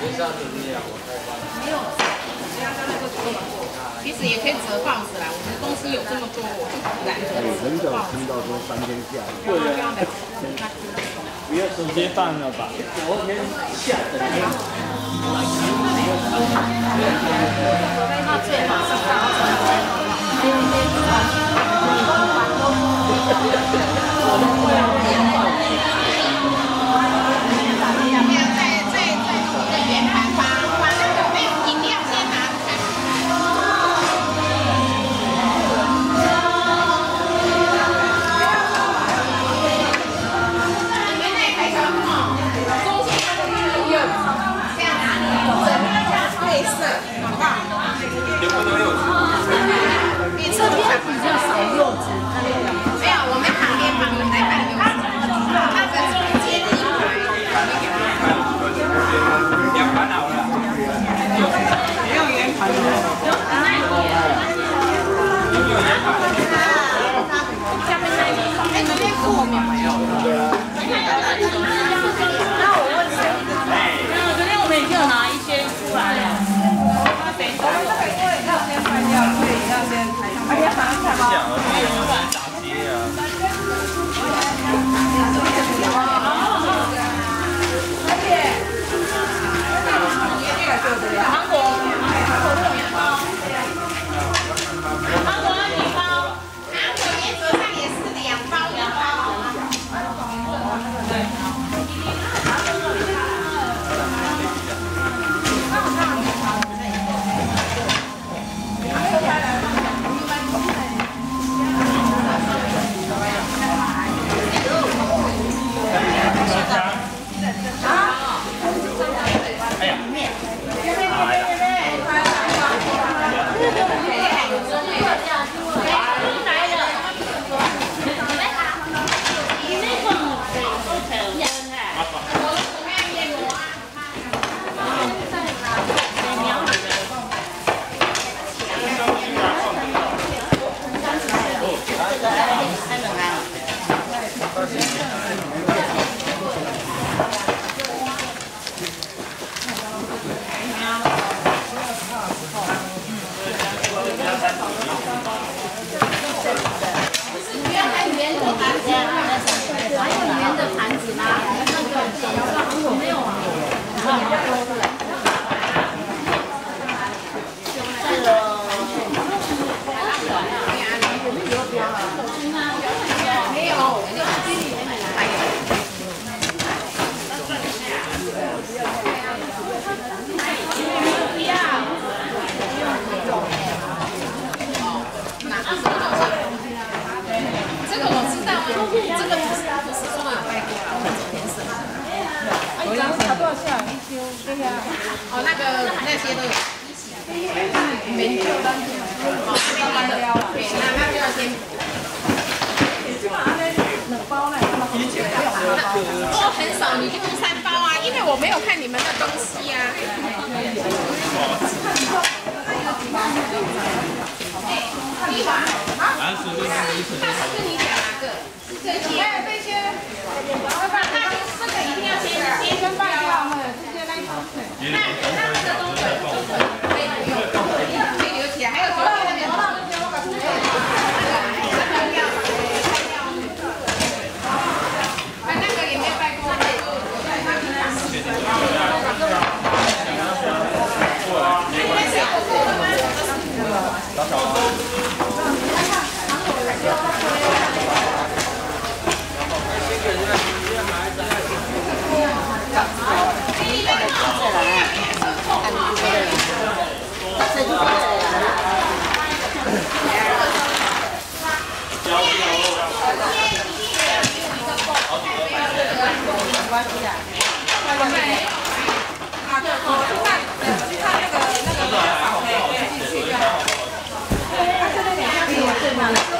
没有，那个。其实也可以折放起来。我们东西有这么多，就懒得放。听到说三天下。不要直接放了吧。昨天下的是。我再最好的，是不是？哎哎哎！哦，那个那些都有。对那那很少你就三包啊因为我没有看你们的东西啊。一碗啊？他是跟你讲哪个是这些啊，对，啊，对，他那个那个那个，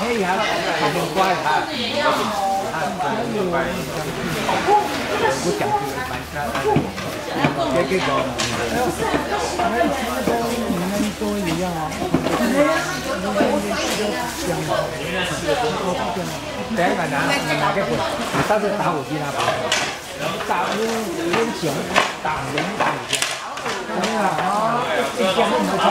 嘿呀，很乖哈。我讲这个蛮差，别给搞。都一样啊。第一个拿拿个棍，但是打火机拿把，打扔扔钱，打人打钱。真的啊，一讲不错。